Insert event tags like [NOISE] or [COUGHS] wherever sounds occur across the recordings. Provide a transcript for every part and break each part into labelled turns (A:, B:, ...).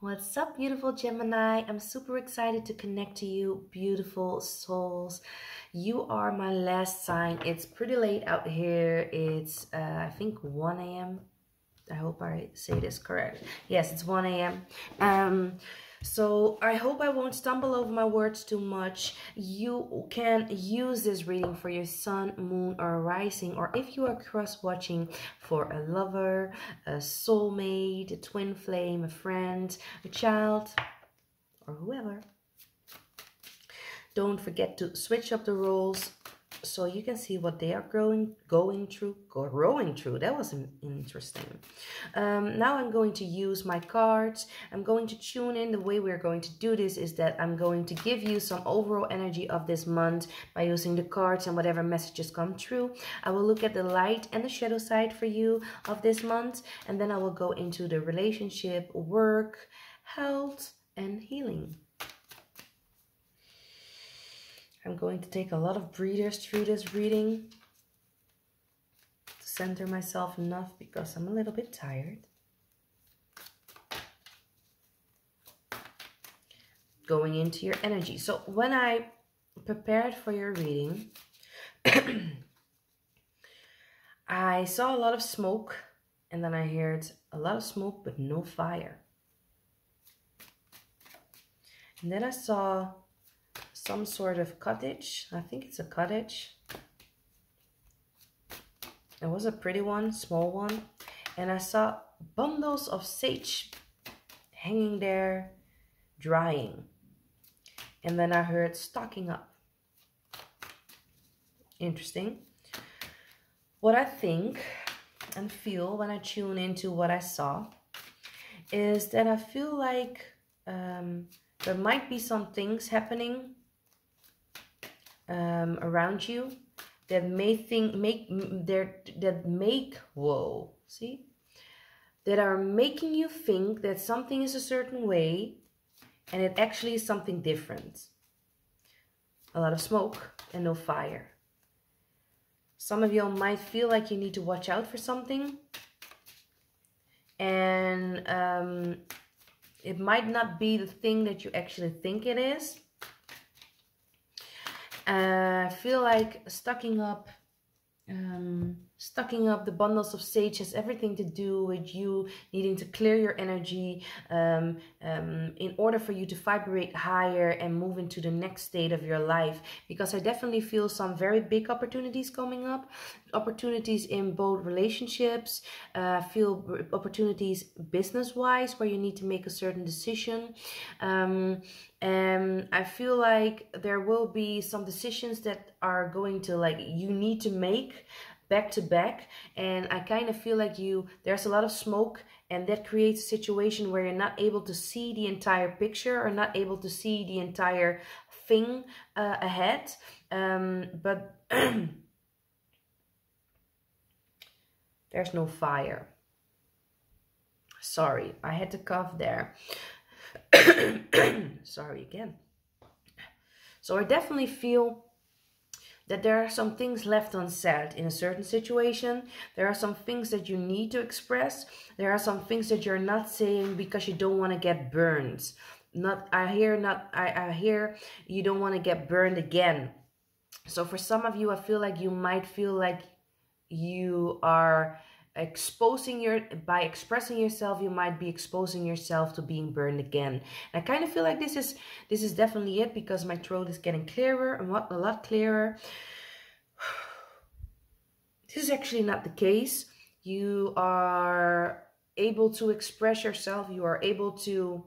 A: What's up, beautiful Gemini? I'm super excited to connect to you, beautiful souls. You are my last sign. It's pretty late out here. It's, uh, I think, 1 a.m. I hope I say this correct. Yes, it's 1 a.m. Um, so I hope I won't stumble over my words too much. You can use this reading for your sun, moon, or rising, or if you are cross-watching for a lover, a soulmate, a twin flame, a friend, a child, or whoever. Don't forget to switch up the roles so you can see what they are growing, going through, growing through. That was interesting. Um, now I'm going to use my cards. I'm going to tune in. The way we're going to do this is that I'm going to give you some overall energy of this month by using the cards and whatever messages come through. I will look at the light and the shadow side for you of this month. And then I will go into the relationship, work, health, and healing. I'm going to take a lot of breathers through this reading to center myself enough because I'm a little bit tired. Going into your energy. So when I prepared for your reading, [CLEARS THROAT] I saw a lot of smoke and then I heard a lot of smoke but no fire. And then I saw some sort of cottage. I think it's a cottage. It was a pretty one, small one. And I saw bundles of sage hanging there, drying. And then I heard stocking up. Interesting. What I think and feel when I tune into what I saw is that I feel like um, there might be some things happening um, around you that may think make there that make whoa see? That are making you think that something is a certain way and it actually is something different. A lot of smoke and no fire. Some of y'all might feel like you need to watch out for something and um, it might not be the thing that you actually think it is I feel like stocking up um, stocking up the bundles of sage has everything to do with you needing to clear your energy um, um, in order for you to vibrate higher and move into the next state of your life. Because I definitely feel some very big opportunities coming up opportunities in both relationships uh, feel opportunities business wise where you need to make a certain decision. Um, and I feel like there will be some decisions that are going to like you need to make back to back and I kind of feel like you there's a lot of smoke and that creates a situation where you're not able to see the entire picture or not able to see the entire thing uh, ahead. Um, but [CLEARS THROAT] there's no fire. Sorry I had to cough there. [CLEARS THROAT] Sorry again. So I definitely feel that there are some things left unsaid in a certain situation. There are some things that you need to express. There are some things that you're not saying because you don't want to get burned. Not I hear not I, I hear you don't want to get burned again. So for some of you, I feel like you might feel like you are exposing your by expressing yourself you might be exposing yourself to being burned again. And i kind of feel like this is this is definitely it because my throat is getting clearer and what a lot clearer. [SIGHS] This is actually not the case. You are able to express yourself. You are able to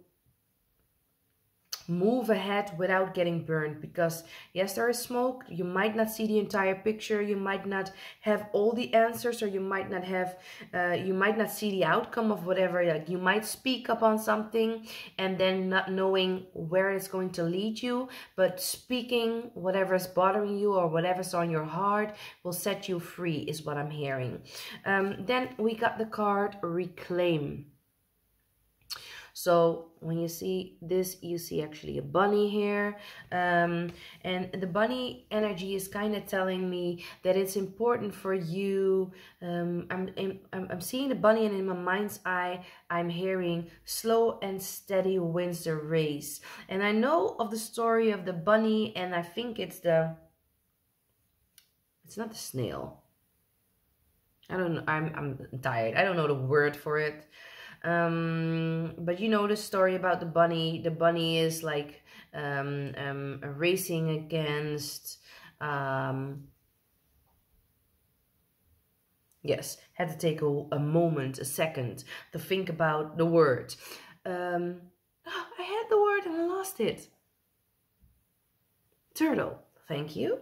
A: move ahead without getting burned because yes there is smoke. You might not see the entire picture. You might not have all the answers or you might not have uh, you might not see the outcome of whatever like you might speak up on something and then not knowing where it's going to lead you but speaking whatever is bothering you or whatever's on your heart will set you free is what i'm hearing. Um, then we got the card reclaim So when you see this, you see actually a bunny here. Um, and the bunny energy is kind of telling me that it's important for you. Um, I'm, I'm, I'm seeing the bunny and in my mind's eye, I'm hearing slow and steady wins the race. And I know of the story of the bunny and I think it's the, it's not the snail. I don't know. I'm, I'm tired. I don't know the word for it. Um, but you know the story about the bunny. The bunny is like um, um, racing against. Um, yes, had to take a, a moment, a second to think about the word. Um, [GASPS] I had the word and I lost it. Turtle. Thank you.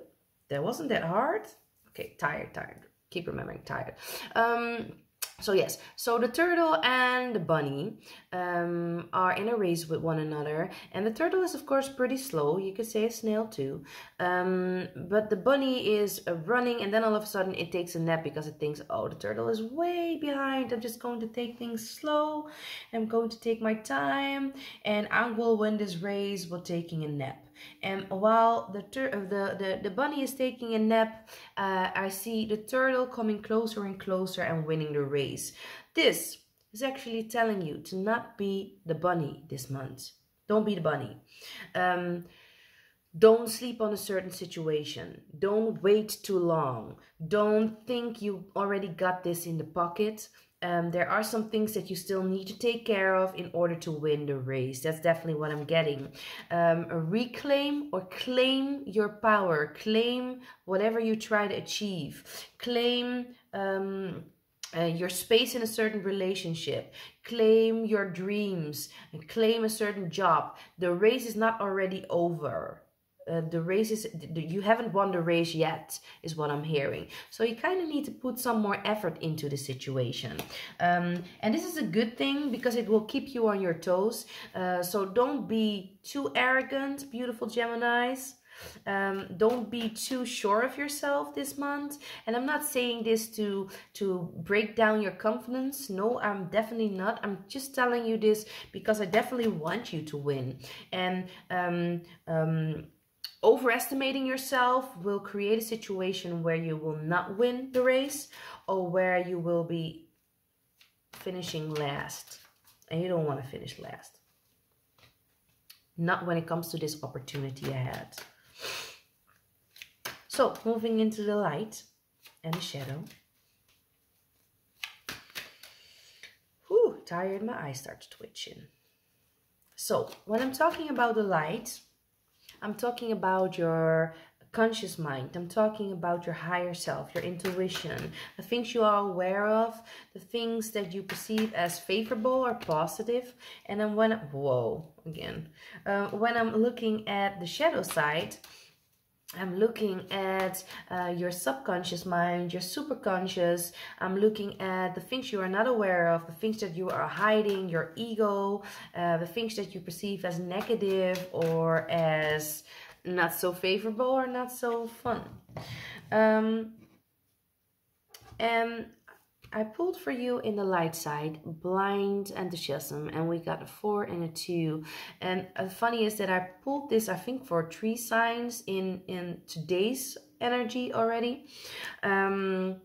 A: That wasn't that hard. Okay, tired, tired. Keep remembering, tired. Um, so yes, so the turtle and the bunny um, are in a race with one another. And the turtle is of course pretty slow. You could say a snail too. Um, but the bunny is uh, running and then all of a sudden it takes a nap because it thinks, oh, the turtle is way behind. I'm just going to take things slow. I'm going to take my time and I will win this race while taking a nap. And while the, uh, the, the, the bunny is taking a nap, uh, I see the turtle coming closer and closer and winning the race. This is actually telling you to not be the bunny this month. Don't be the bunny. Um, don't sleep on a certain situation. Don't wait too long. Don't think you already got this in the pocket um, there are some things that you still need to take care of in order to win the race. That's definitely what I'm getting. Um, reclaim or claim your power. Claim whatever you try to achieve. Claim um, uh, your space in a certain relationship. Claim your dreams. Claim a certain job. The race is not already over uh, the race is you haven't won the race yet is what i'm hearing. So you kind of need to put some more effort into the situation. Um, and this is a good thing because it will keep you on your toes. Uh, so don't be too arrogant beautiful geminis. Um, don't be too sure of yourself this month. And i'm not saying this to to break down your confidence. No i'm definitely not. I'm just telling you this because i definitely want you to win. And um, um, Overestimating yourself will create a situation where you will not win the race or where you will be finishing last. And you don't want to finish last. Not when it comes to this opportunity ahead. So, moving into the light and the shadow. Whew, tired, my eyes start twitching. So, when I'm talking about the light, I'm talking about your conscious mind. I'm talking about your higher self, your intuition, the things you are aware of, the things that you perceive as favorable or positive. And then when, whoa, again, uh, when I'm looking at the shadow side, I'm looking at uh, your subconscious mind, your superconscious. I'm looking at the things you are not aware of, the things that you are hiding, your ego, uh, the things that you perceive as negative or as not so favorable or not so fun. Um, and I pulled for you in the light side, blind enthusiasm, and we got a four and a two. And uh, funny is that I pulled this, I think, for three signs in, in today's energy already. Um,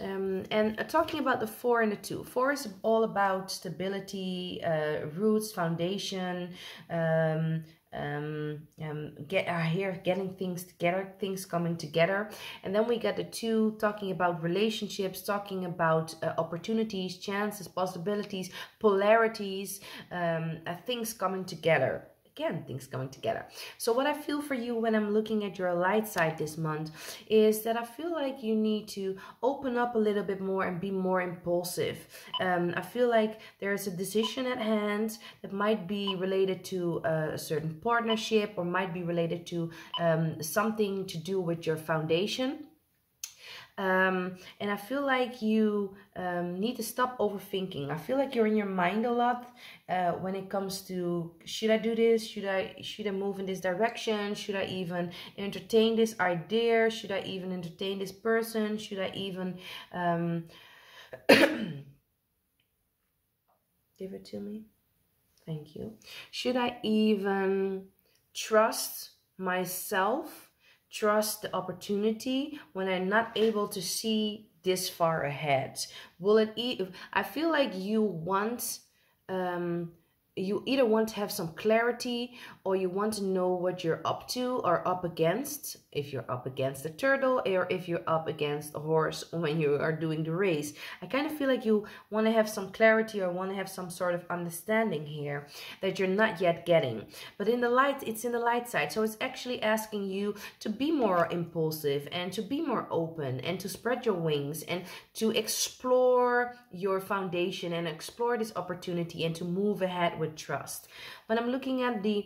A: um, and uh, talking about the four and the two, four is all about stability, uh, roots, foundation, um, um, um, get are here getting things together, things coming together. And then we get the two talking about relationships, talking about uh, opportunities, chances, possibilities, polarities, um, uh, things coming together again things coming together. So what i feel for you when i'm looking at your light side this month is that i feel like you need to open up a little bit more and be more impulsive. Um, i feel like there's a decision at hand that might be related to a certain partnership or might be related to um, something to do with your foundation um, and I feel like you um, need to stop overthinking. I feel like you're in your mind a lot uh, when it comes to should I do this? Should I should I move in this direction? Should I even entertain this idea? Should I even entertain this person? Should I even um, [COUGHS] give it to me? Thank you. Should I even trust myself, trust the opportunity when I'm not able to see this far ahead? Will it, e I feel like you want, um, you either want to have some clarity or you want to know what you're up to or up against if you're up against a turtle or if you're up against a horse when you are doing the race. I kind of feel like you want to have some clarity or want to have some sort of understanding here that you're not yet getting. But in the light it's in the light side so it's actually asking you to be more impulsive and to be more open and to spread your wings and to explore your foundation and explore this opportunity and to move ahead with trust. When I'm looking at the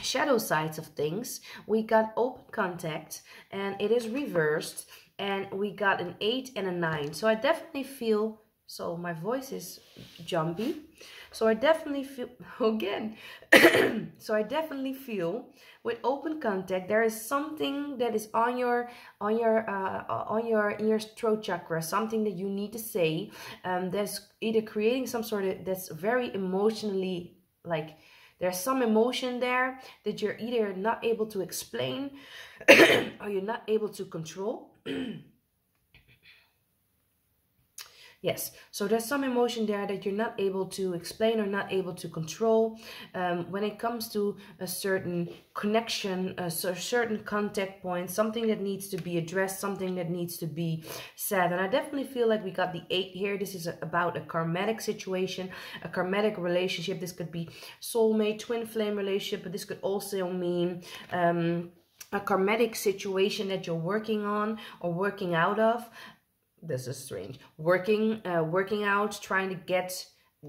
A: shadow sides of things, we got open contact and it is reversed and we got an 8 and a 9. So I definitely feel, so my voice is jumpy. So I definitely feel, [LAUGHS] again, [CLEARS THROAT] so I definitely feel with open contact, there is something that is on your, on your, uh, on your, in your throat chakra, something that you need to say, um, that's either creating some sort of, that's very emotionally, like, there's some emotion there that you're either not able to explain [CLEARS THROAT] or you're not able to control. [CLEARS THROAT] Yes, so there's some emotion there that you're not able to explain or not able to control um, when it comes to a certain connection, a certain contact point, something that needs to be addressed, something that needs to be said. And I definitely feel like we got the eight here. This is about a karmatic situation, a karmatic relationship. This could be soulmate, twin flame relationship, but this could also mean... Um, a karmatic situation that you're working on or working out of this is strange. Working uh, working out trying to get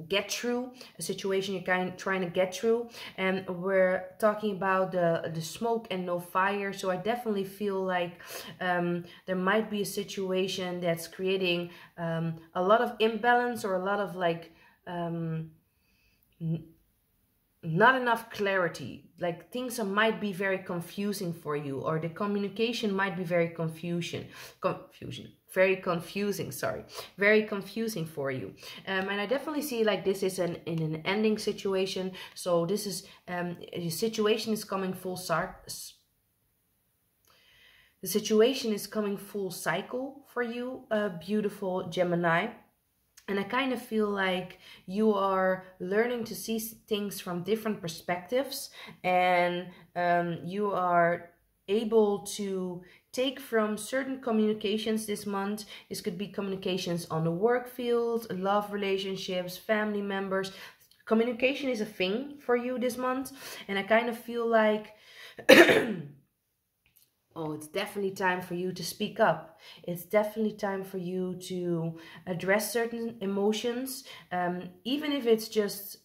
A: get through a situation you're kind of trying to get through. And we're talking about the the smoke and no fire. So i definitely feel like um, there might be a situation that's creating um, a lot of imbalance or a lot of like um, not enough clarity. Like things might be very confusing for you or the communication might be very confusion confusion very confusing sorry very confusing for you. Um, and i definitely see like this is an in an ending situation. So this is um the situation is coming full start the situation is coming full cycle for you uh, beautiful gemini. And I kind of feel like you are learning to see things from different perspectives. And um, you are able to take from certain communications this month. This could be communications on the work field, love relationships, family members. Communication is a thing for you this month. And I kind of feel like [CLEARS THROAT] oh, it's definitely time for you to speak up. It's definitely time for you to address certain emotions, um, even if it's just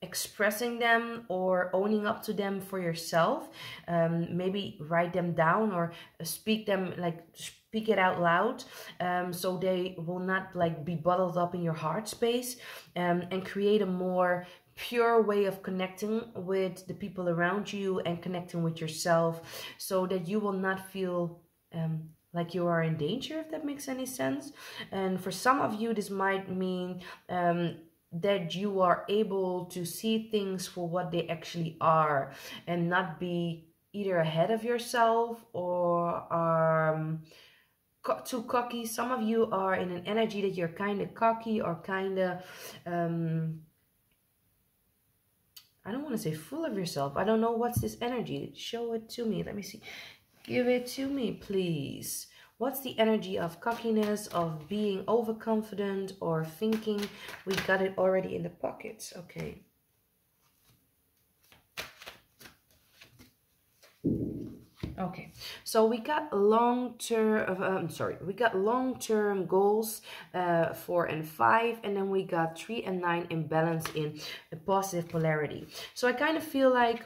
A: expressing them or owning up to them for yourself. Um, maybe write them down or speak them like speak it out loud um, so they will not like be bottled up in your heart space um, and create a more pure way of connecting with the people around you and connecting with yourself so that you will not feel um, like you are in danger if that makes any sense and for some of you this might mean um, that you are able to see things for what they actually are and not be either ahead of yourself or um, too cocky some of you are in an energy that you're kind of cocky or kind of um, I don't want to say full of yourself. I don't know what's this energy. Show it to me. Let me see. Give it to me, please. What's the energy of cockiness, of being overconfident or thinking we got it already in the pockets? Okay. Okay, so we got long-term, um, sorry, we got long-term goals uh, four and five, and then we got three and nine in balance in a positive polarity. So I kind of feel like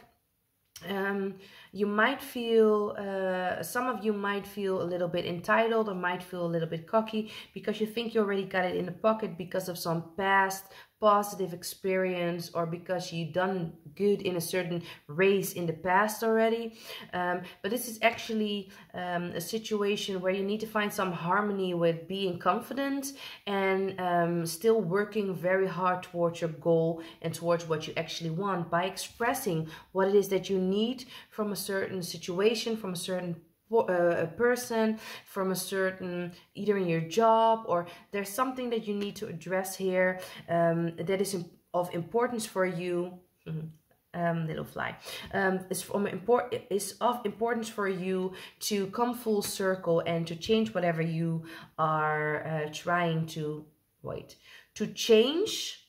A: um, you might feel, uh, some of you might feel a little bit entitled or might feel a little bit cocky because you think you already got it in the pocket because of some past positive experience or because you've done good in a certain race in the past already. Um, but this is actually um, a situation where you need to find some harmony with being confident and um, still working very hard towards your goal and towards what you actually want by expressing what it is that you need from a certain situation, from a certain a person from a certain either in your job or there's something that you need to address here um, that is of importance for you mm-hmm. um, little fly um, is from import is of importance for you to come full circle and to change whatever you are uh, trying to wait to change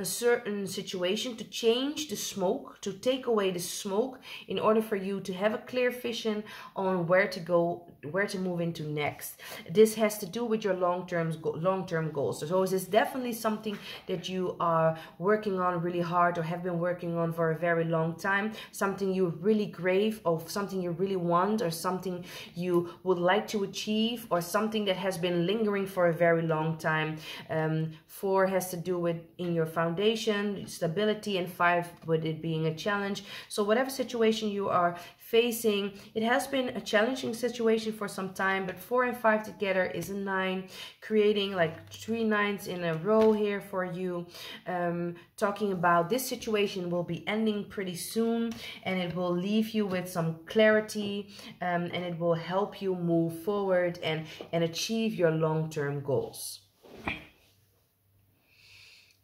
A: a certain situation to change the smoke to take away the smoke in order for you to have a clear vision on where to go where to move into next. This has to do with your long-term long-term goals. So this is definitely something that you are working on really hard or have been working on for a very long time. Something you really crave or something you really want or something you would like to achieve or something that has been lingering for a very long time. Um, four has to do with in your foundation foundation, stability, and five with it being a challenge. So whatever situation you are facing, it has been a challenging situation for some time, but four and five together is a nine, creating like three nines in a row here for you. Um, talking about this situation will be ending pretty soon and it will leave you with some clarity um, and it will help you move forward and, and achieve your long-term goals.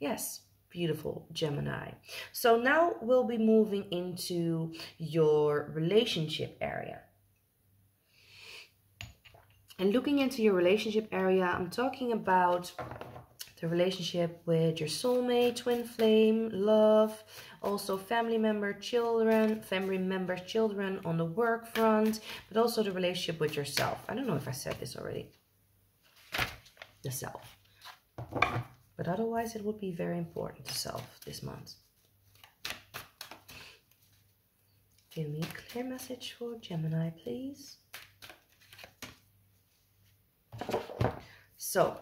A: Yes beautiful Gemini. So now we'll be moving into your relationship area. And looking into your relationship area, I'm talking about the relationship with your soulmate, twin flame, love, also family member, children, family member, children on the work front, but also the relationship with yourself. I don't know if I said this already. The self. But otherwise, it would be very important to self this month. Give me a clear message for Gemini, please. So,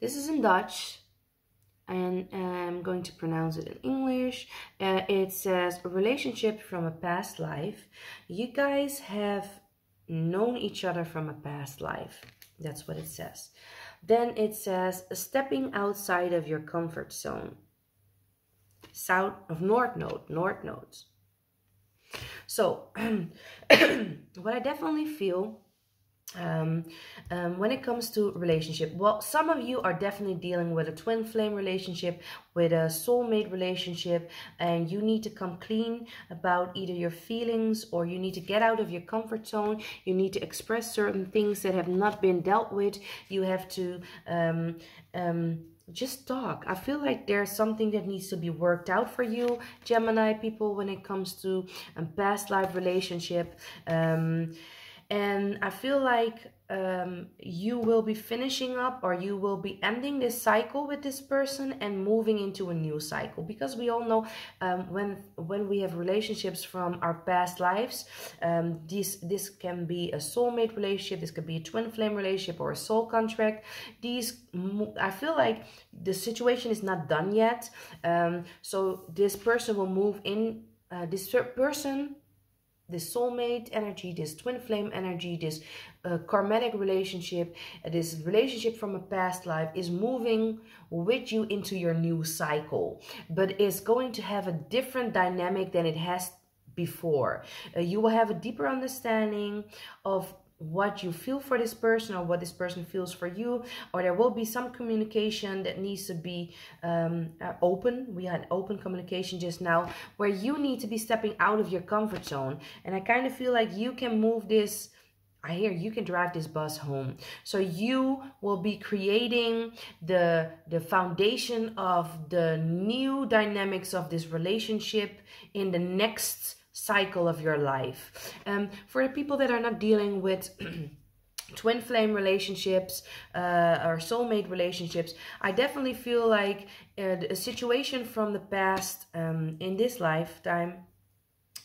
A: this is in Dutch and I'm going to pronounce it in English. Uh, it says a relationship from a past life. You guys have known each other from a past life. That's what it says. Then it says stepping outside of your comfort zone. South of North Node, North Nodes. So [CLEARS THROAT] what I definitely feel um, um, when it comes to relationship well some of you are definitely dealing with a twin flame relationship with a soulmate relationship and you need to come clean about either your feelings or you need to get out of your comfort zone you need to express certain things that have not been dealt with you have to um, um just talk. I feel like there's something that needs to be worked out for you, Gemini people, when it comes to a past life relationship. And I feel like um, you will be finishing up or you will be ending this cycle with this person and moving into a new cycle. Because we all know um, when when we have relationships from our past lives um, this this can be a soulmate relationship this could be a twin flame relationship or a soul contract. These I feel like the situation is not done yet. Um, so this person will move in uh, this person this soulmate energy, this twin flame energy, this uh, karmatic relationship, this relationship from a past life is moving with you into your new cycle, but it's going to have a different dynamic than it has before. Uh, you will have a deeper understanding of what you feel for this person or what this person feels for you or there will be some communication that needs to be um, uh, open we had open communication just now where you need to be stepping out of your comfort zone and i kind of feel like you can move this I hear you can drive this bus home. So you will be creating the the foundation of the new dynamics of this relationship in the next cycle of your life. Um, for the people that are not dealing with [CLEARS THROAT] twin flame relationships uh, or soulmate relationships, I definitely feel like uh, a situation from the past um, in this lifetime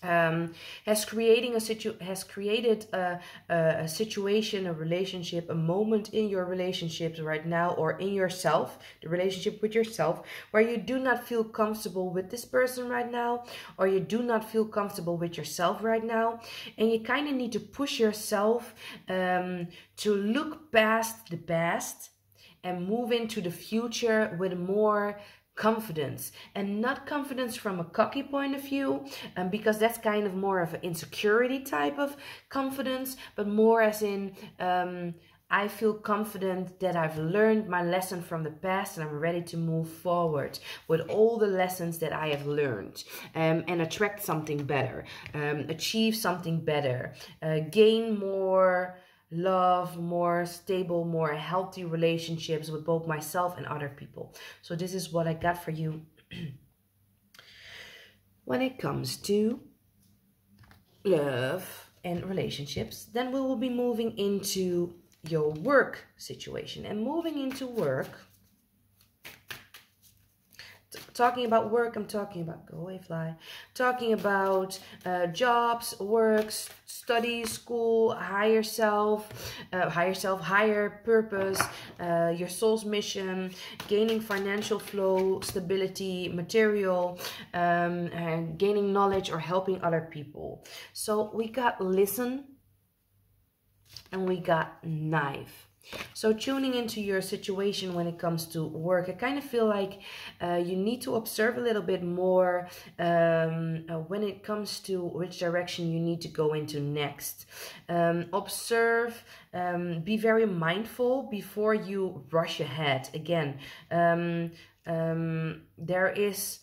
A: um, has creating a situ has created a, a, situation, a relationship, a moment in your relationships right now, or in yourself, the relationship with yourself, where you do not feel comfortable with this person right now, or you do not feel comfortable with yourself right now, and you kind of need to push yourself um, to look past the past and move into the future with more confidence and not confidence from a cocky point of view um, because that's kind of more of an insecurity type of confidence but more as in um, I feel confident that I've learned my lesson from the past and I'm ready to move forward with all the lessons that I have learned um, and attract something better, um, achieve something better, uh, gain more love, more stable, more healthy relationships with both myself and other people. So this is what I got for you [CLEARS THROAT] when it comes to love and relationships. Then we will be moving into your work situation and moving into work talking about work, I'm talking about go away fly. Talking about uh, jobs, works, study, school, higher self, uh, higher self, higher purpose, uh, your soul's mission, gaining financial flow, stability, material, um, and gaining knowledge or helping other people. So we got listen and we got knife. So tuning into your situation when it comes to work, I kind of feel like uh, you need to observe a little bit more um, uh, when it comes to which direction you need to go into next. Um, observe, um, be very mindful before you rush ahead. Again, um, um, there is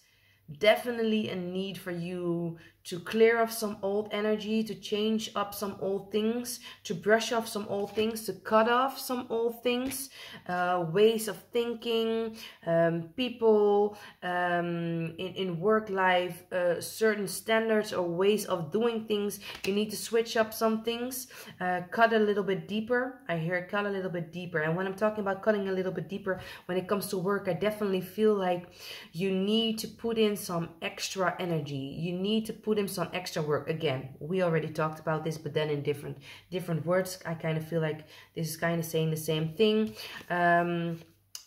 A: definitely a need for you to clear off some old energy, to change up some old things, to brush off some old things, to cut off some old things, uh, ways of thinking, um, people um, in, in work life, uh, certain standards or ways of doing things. You need to switch up some things, uh, cut a little bit deeper. I hear cut a little bit deeper. And when I'm talking about cutting a little bit deeper, when it comes to work, I definitely feel like you need to put in some extra energy. You need to put put in some extra work again we already talked about this but then in different different words i kind of feel like this is kind of saying the same thing um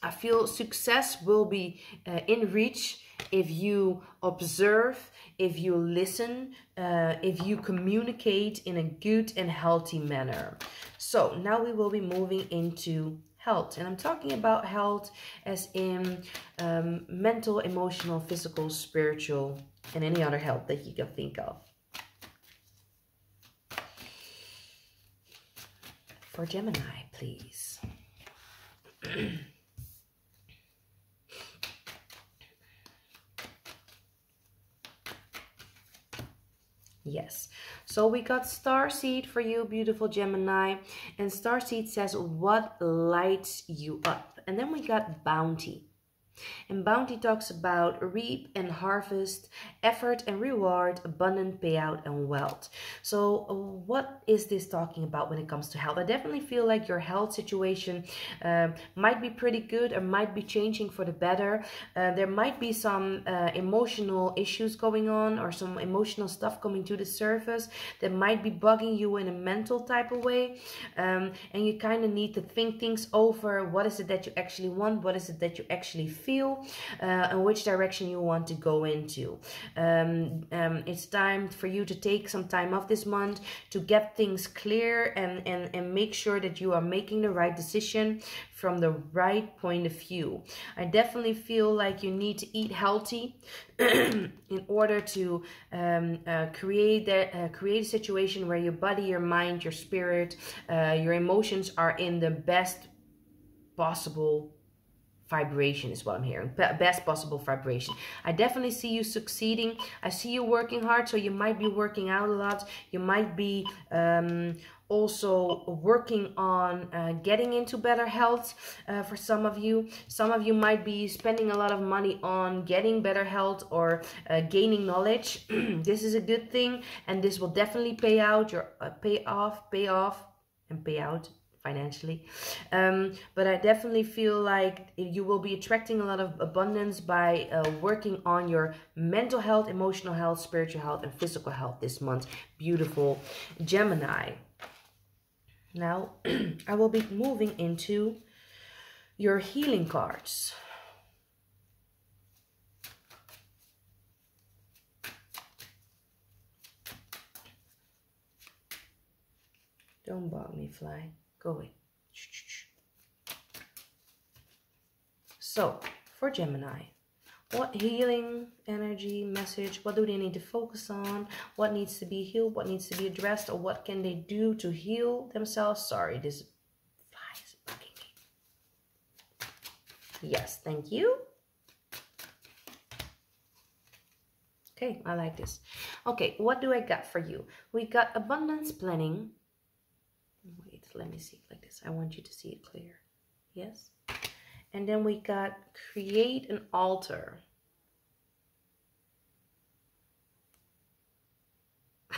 A: i feel success will be uh, in reach if you observe if you listen uh, if you communicate in a good and healthy manner so now we will be moving into health. And I'm talking about health as in um, mental, emotional, physical, spiritual, and any other help that you can think of. For Gemini, please. [CLEARS THROAT] Yes. So we got Star Seed for you, beautiful Gemini. And Star Seed says, what lights you up? And then we got Bounty. And Bounty talks about reap and harvest, effort and reward, abundant payout and wealth. So what is this talking about when it comes to health? I definitely feel like your health situation uh, might be pretty good or might be changing for the better. Uh, there might be some uh, emotional issues going on or some emotional stuff coming to the surface that might be bugging you in a mental type of way. Um, and you kind of need to think things over. What is it that you actually want? What is it that you actually feel? Feel uh, and which direction you want to go into. Um, um, it's time for you to take some time off this month to get things clear and, and, and make sure that you are making the right decision from the right point of view. I definitely feel like you need to eat healthy [CLEARS THROAT] in order to um, uh, create that uh, create a situation where your body, your mind, your spirit, uh, your emotions are in the best possible vibration is what I'm hearing. Best possible vibration. I definitely see you succeeding. I see you working hard. So you might be working out a lot. You might be um, also working on uh, getting into better health uh, for some of you. Some of you might be spending a lot of money on getting better health or uh, gaining knowledge. [CLEARS THROAT] this is a good thing and this will definitely pay out your uh, pay off, pay off and pay out financially. Um, but I definitely feel like you will be attracting a lot of abundance by uh, working on your mental health, emotional health, spiritual health, and physical health this month. Beautiful Gemini. Now, [CLEARS THROAT] I will be moving into your healing cards. Don't bug me, fly. Go away. So, for Gemini, what healing energy message what do they need to focus on? What needs to be healed? What needs to be addressed? Or what can they do to heal themselves? Sorry this fly is bugging me. Yes thank you. Okay i like this. Okay what do i got for you? We got abundance planning let me see like this. I want you to see it clear. Yes? And then we got create an altar. [LAUGHS]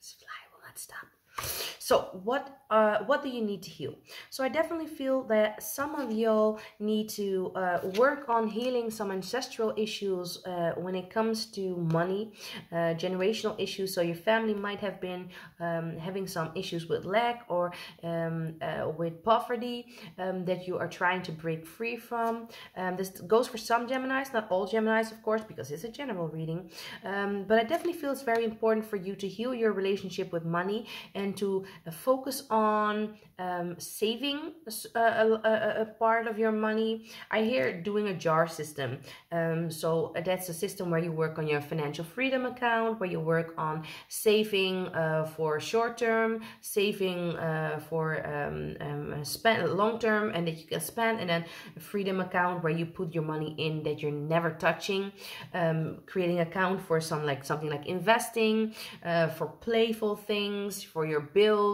A: This fly will not stop so what uh, what do you need to heal? So I definitely feel that some of y'all need to uh, work on healing some ancestral issues uh, when it comes to money, uh, generational issues. So your family might have been um, having some issues with lack or um, uh, with poverty um, that you are trying to break free from. Um, this goes for some Geminis, not all Geminis, of course, because it's a general reading. Um, but I definitely feel it's very important for you to heal your relationship with money and to focus on um, saving a, a, a, part of your money. I hear doing a jar system. Um, so that's a system where you work on your financial freedom account, where you work on saving uh, for short term, saving uh, for um, um, spend long term, and that you can spend, and then a freedom account where you put your money in that you're never touching. Um, creating account for some like something like investing, uh, for playful things, for your bills,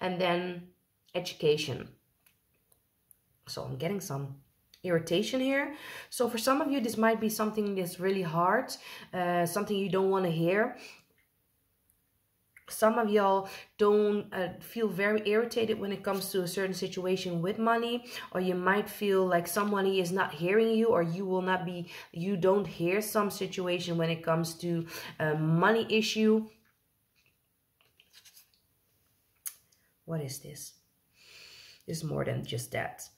A: and then education. So I'm getting some irritation here. So for some of you, this might be something that's really hard, uh, something you don't want to hear. Some of y'all don't uh, feel very irritated when it comes to a certain situation with money, or you might feel like somebody is not hearing you, or you will not be, you don't hear some situation when it comes to a money issue. What is this? is more than just that.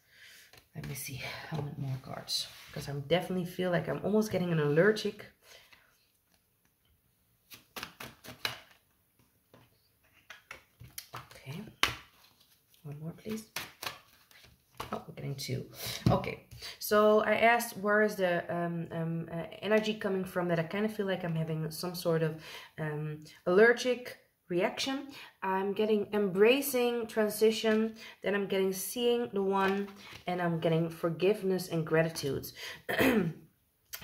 A: Let me see how many more cards. Because I'm definitely feel like I'm almost getting an allergic. Okay. One more, please. Oh, we're getting two. Okay, so I asked where is the um, um, uh, energy coming from that I kind of feel like I'm having some sort of um, allergic reaction. I'm getting embracing transition, then I'm getting seeing the one, and I'm getting forgiveness and gratitude. [CLEARS THROAT]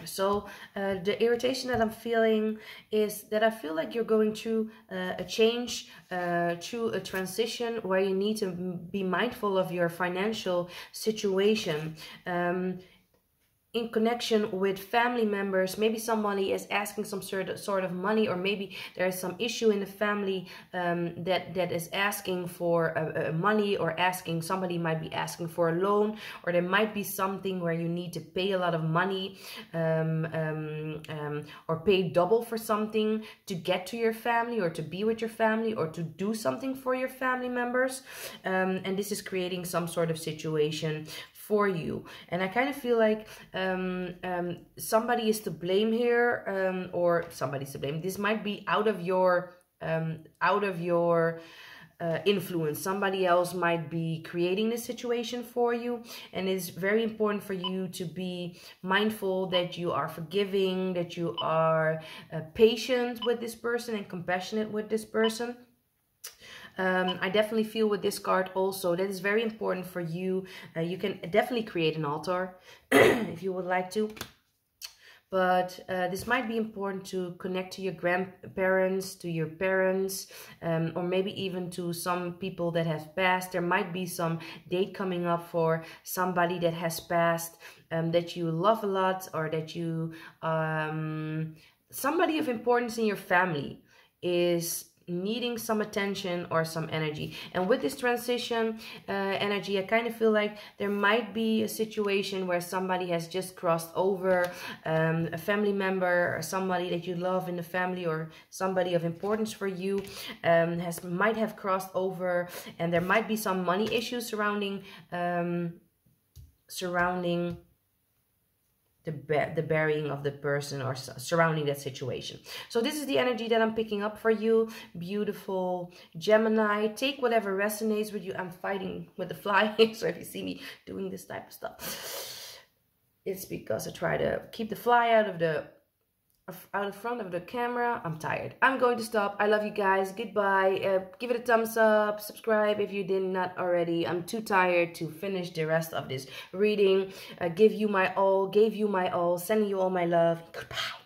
A: so uh, the irritation that I'm feeling is that I feel like you're going through uh, a change, uh, through a transition where you need to be mindful of your financial situation. Um, in connection with family members. Maybe somebody is asking some sort of, sort of money or maybe there is some issue in the family um, that that is asking for uh, money or asking somebody might be asking for a loan or there might be something where you need to pay a lot of money um, um, um or pay double for something to get to your family or to be with your family or to do something for your family members. Um, and this is creating some sort of situation for you. And I kind of feel like um, um, somebody is to blame here, um, or somebody's to blame. This might be out of your um, out of your uh, influence. Somebody else might be creating the situation for you. And it's very important for you to be mindful that you are forgiving, that you are uh, patient with this person and compassionate with this person. Um, I definitely feel with this card also that is very important for you. Uh, you can definitely create an altar [CLEARS THROAT] if you would like to. But uh, this might be important to connect to your grandparents, to your parents, um, or maybe even to some people that have passed. There might be some date coming up for somebody that has passed um, that you love a lot or that you, um, somebody of importance in your family is needing some attention or some energy. And with this transition uh, energy, I kind of feel like there might be a situation where somebody has just crossed over, um, a family member or somebody that you love in the family or somebody of importance for you um, has might have crossed over and there might be some money issues surrounding um, surrounding the, the burying of the person or surrounding that situation. So this is the energy that I'm picking up for you. Beautiful Gemini. Take whatever resonates with you. I'm fighting with the fly. [LAUGHS] so if you see me doing this type of stuff, it's because I try to keep the fly out of the out in front of the camera. I'm tired. I'm going to stop. I love you guys. Goodbye. Uh, give it a thumbs up. Subscribe if you did not already. I'm too tired to finish the rest of this reading. Uh, give you my all. Gave you my all. Sending you all my love. Goodbye.